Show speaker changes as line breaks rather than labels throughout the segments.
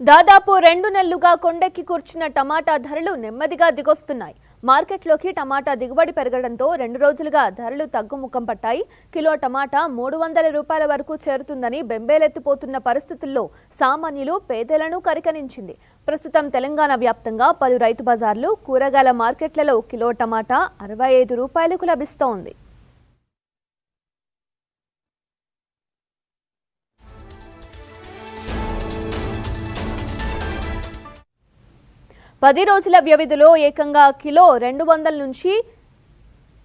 దాదాపు రెండు నెలలుగా కొండెక్కి కూర్చున్న టమాటా ధరలు నెమ్మదిగా దిగొస్తున్నాయి. మార్కెట్లోకి టమాటా దిగుబడి పెరగడంతో రెండు రోజులుగా ధరలు తగ్గుముఖం పట్టాయి. కిలో టమాటా మూడు వందల రూపాయల వరకు చేరుతుందని బెంబేలెత్తిపోతున్న పరిస్థితుల్లో సామాన్యులు పేదలను కరికనించింది. ప్రస్తుతం తెలంగాణ వ్యాప్తంగా పలు రైతు బజార్లు కూరగాయల మార్కెట్లలో కిలో టమాటా అరవై ఐదు రూపాయలకు లభిస్తోంది. పది రోజుల వ్యవధిలో ఏకంగా కిలో రెండు వందల నుంచి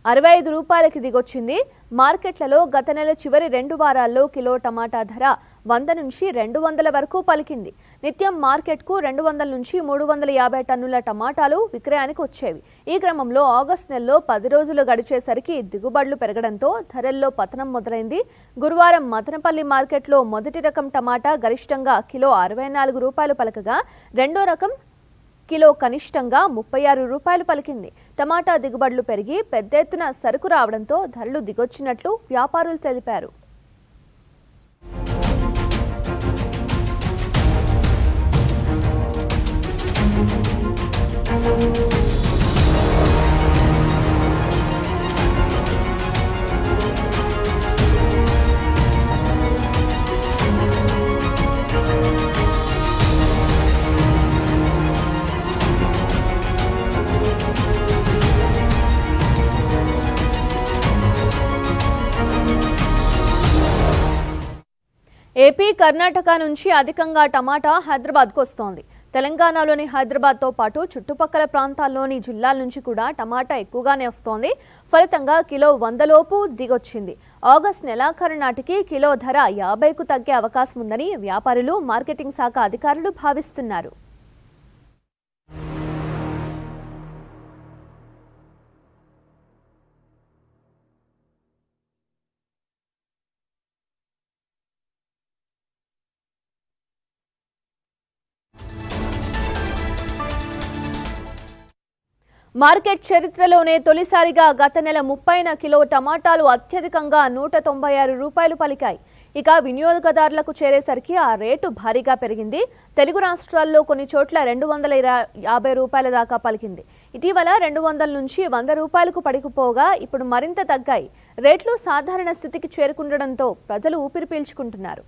అరవై ఐదు రూపాయలకి దిగొచ్చింది. మార్కెట్లలో గత నెల చివరి రెండు వారాల్లో కిలో టమాటా ధర వంద నుంచి రెండు వందల వరకు పలికింది. నిత్యం మార్కెట్కు రెండు వందల నుంచి మూడు వందల యాభై టన్నుల టమాటాలు విక్రయానికి వచ్చేవి. ఈ క్రమంలో ఆగస్టు నెలలో పది రోజులు గడిచేసరికి దిగుబడులు పెరగడంతో ధరల్లో పతనం మొదలైంది. గురువారం మదనపల్లి మార్కెట్లో మొదటి రకం టమాటా గరిష్టంగా కిలో అరవై నాలుగు రూపాయలు పలకగా రెండో రకం కిలో కనిష్టంగా ముప్పై ఆరు రూపాయలు పలికింది. టమాటా దిగుబడులు పెరిగి పెద్ద ఎత్తున సరుకు రావడంతో ధరలు దిగొచ్చినట్లు వ్యాపారులు తెలిపారు. ఏపీ కర్ణాటక నుంచి అధికంగా టమాటా హైదరాబాద్కు వస్తోంది. తెలంగాణలోని హైదరాబాద్తో పాటు చుట్టుపక్కల ప్రాంతాల్లోని జిల్లాల నుంచి కూడా టమాటా ఎక్కువగానే వస్తోంది. ఫలితంగా కిలో వందలోపు దిగొచ్చింది. ఆగస్టు నెలాఖరు నాటికి కిలో ధర యాభైకు తగ్గే అవకాశం ఉందని వ్యాపారులు మార్కెటింగ్ శాఖ అధికారులు భావిస్తున్నారు. మార్కెట్ చరిత్రలోనే తొలిసారిగా గత నెల ముప్పైన కిలో టమాటాలు అత్యధికంగా నూట తొంభై ఆరు రూపాయలు పలికాయి. ఇక వినియోగదారులకు చేరేసరికి ఆ రేటు భారీగా పెరిగింది. తెలుగు రాష్ట్రాల్లో కొన్ని చోట్ల రెండు వందల యాభై రూపాయల దాకా పలికింది. ఇటీవల రెండు వందల నుంచి వంద రూపాయలకు పడికిపోగా ఇప్పుడు మరింత తగ్గాయి. రేట్లు సాధారణ స్థితికి చేరుకుండడంతో ప్రజలు ఊపిరి పీల్చుకుంటున్నారు.